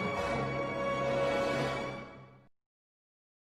Thank you.